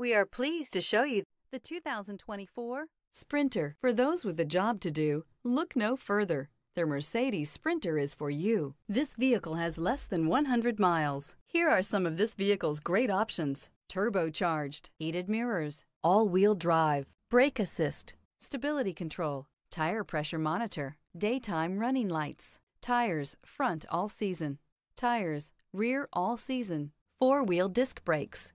We are pleased to show you the 2024 Sprinter. For those with a job to do, look no further. The Mercedes Sprinter is for you. This vehicle has less than 100 miles. Here are some of this vehicle's great options. Turbocharged, heated mirrors, all-wheel drive, brake assist, stability control, tire pressure monitor, daytime running lights, tires front all season, tires rear all season, four-wheel disc brakes.